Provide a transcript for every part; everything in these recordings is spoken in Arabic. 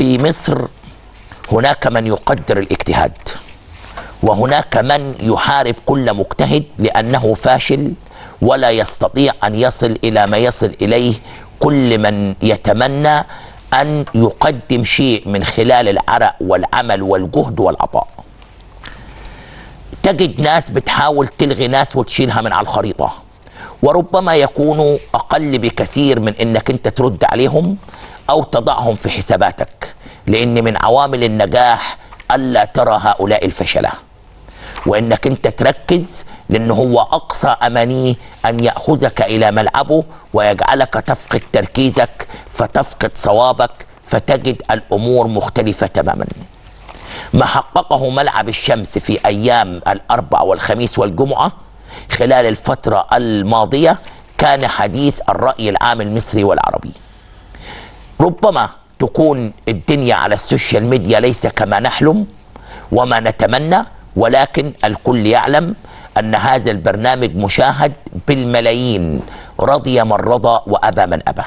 في مصر هناك من يقدر الاجتهاد وهناك من يحارب كل مجتهد لأنه فاشل ولا يستطيع أن يصل إلى ما يصل إليه كل من يتمنى أن يقدم شيء من خلال العرق والعمل والجهد والعطاء. تجد ناس بتحاول تلغي ناس وتشيلها من على الخريطة وربما يكونوا أقل بكثير من إنك أنت ترد عليهم أو تضعهم في حساباتك لأن من عوامل النجاح ألا ترى هؤلاء الفشلة. وإنك أنت تركز لأن هو أقصى امانيه أن يأخذك إلى ملعبه ويجعلك تفقد تركيزك فتفقد صوابك فتجد الأمور مختلفة تماما. ما حققه ملعب الشمس في أيام الأربع والخميس والجمعة خلال الفترة الماضية كان حديث الرأي العام المصري والعربي. ربما تكون الدنيا على السوشيال ميديا ليس كما نحلم وما نتمنى ولكن الكل يعلم أن هذا البرنامج مشاهد بالملايين رضي من رضى وأبى من أبى.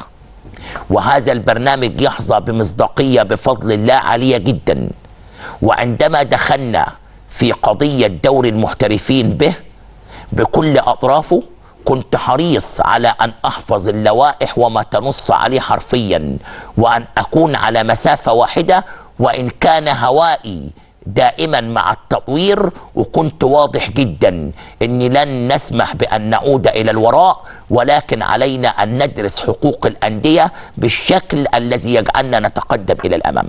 وهذا البرنامج يحظى بمصداقية بفضل الله عالية جدا. وعندما دخلنا في قضية دور المحترفين به بكل أطرافه كنت حريص على أن أحفظ اللوائح وما تنص عليه حرفيا وأن أكون على مسافة واحدة وإن كان هوائي دائما مع التطوير وكنت واضح جدا إني لن نسمح بأن نعود إلى الوراء ولكن علينا أن ندرس حقوق الأندية بالشكل الذي يجعلنا نتقدم إلى الأمام.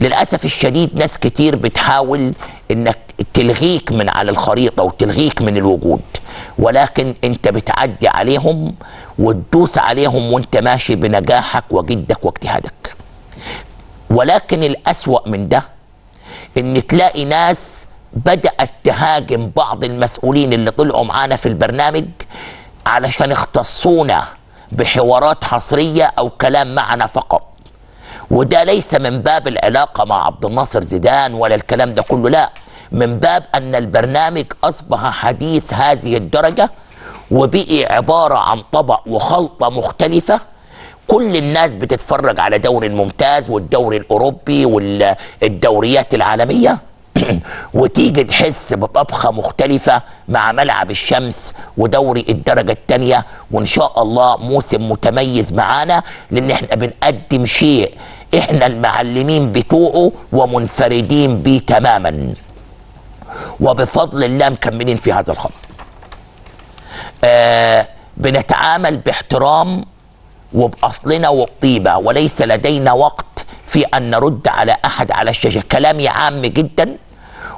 للأسف الشديد ناس كتير بتحاول إنك تلغيك من على الخريطة وتلغيك من الوجود ولكن انت بتعدي عليهم وتدوس عليهم وانت ماشي بنجاحك وجدك واجتهادك. ولكن الأسوأ من ده إن تلاقي ناس بدأت تهاجم بعض المسؤولين اللي طلعوا معانا في البرنامج علشان اختصونا بحوارات حصرية أو كلام معنا فقط وده ليس من باب العلاقة مع عبد الناصر زيدان ولا الكلام ده كله لا من باب أن البرنامج أصبح حديث هذه الدرجة وبقي عبارة عن طبق وخلطة مختلفة. كل الناس بتتفرج على دوري الممتاز والدوري الأوروبي والدوريات العالمية. وتيجي تحس بطبخة مختلفة مع ملعب الشمس ودوري الدرجة الثانية وإن شاء الله موسم متميز معانا لأن إحنا بنقدم شيء إحنا المعلمين بتوعه ومنفردين بيه تماما. وبفضل الله مكملين في هذا الخط آه بنتعامل باحترام وبأصلنا وبطيبة وليس لدينا وقت في أن نرد على أحد على الشاشة. كلامي عام جدا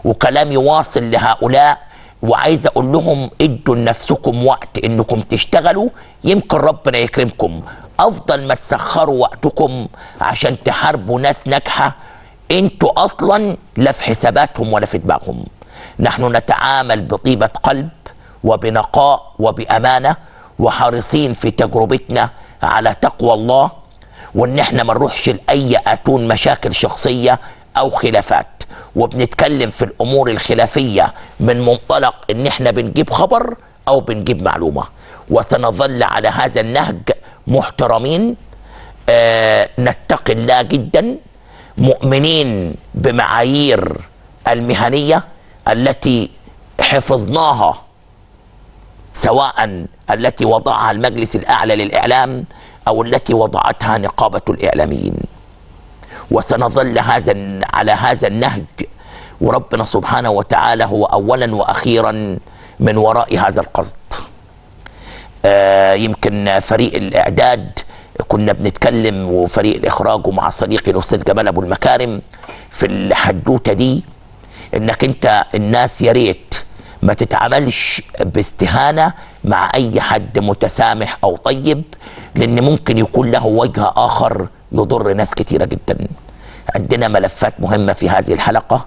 وكلامي واصل لهؤلاء وعايز أقول لهم ادوا لنفسكم وقت إنكم تشتغلوا يمكن ربنا يكرمكم. أفضل ما تسخروا وقتكم عشان تحاربوا ناس ناجحة أنتوا أصلا لا في حساباتهم ولا في دماغهم. نحن نتعامل بطيبة قلب وبنقاء وبأمانة وحريصين في تجربتنا على تقوى الله وإن إحنا ما نروحش لأي أتون مشاكل شخصية أو خلافات. وبنتكلم في الأمور الخلافية من منطلق إن إحنا بنجيب خبر أو بنجيب معلومة. وسنظل على هذا النهج محترمين آه نتقي الله جدا مؤمنين بمعايير المهنية التي حفظناها سواء التي وضعها المجلس الأعلى للإعلام أو التي وضعتها نقابة الإعلاميين. وسنظل هذا على هذا النهج. وربنا سبحانه وتعالى هو اولا وأخيرا من وراء هذا القصد. آه يمكن فريق الإعداد كنا بنتكلم وفريق الإخراج ومع صديقي الأستاذ جمال أبو المكارم في الحدوتة دي. إنك أنت الناس يا ريت ما تتعاملش باستهانة مع أي حد متسامح أو طيب لأن ممكن يكون له وجه آخر يضر ناس كتيرة جدا. عندنا ملفات مهمة في هذه الحلقة.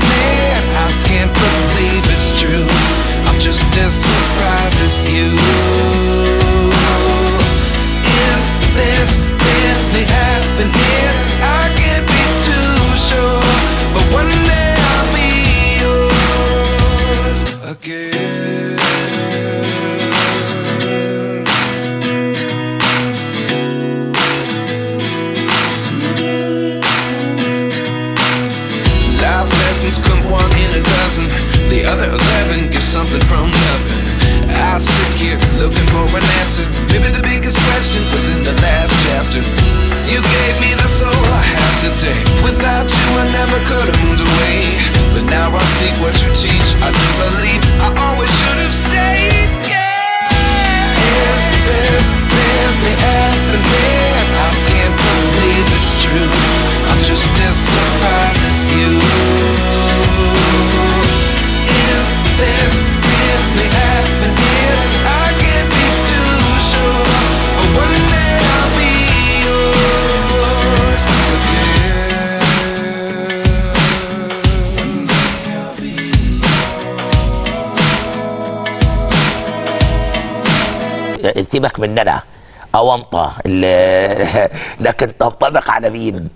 Looking for an سيبك مننا اونطه لكن تنطبق على مين؟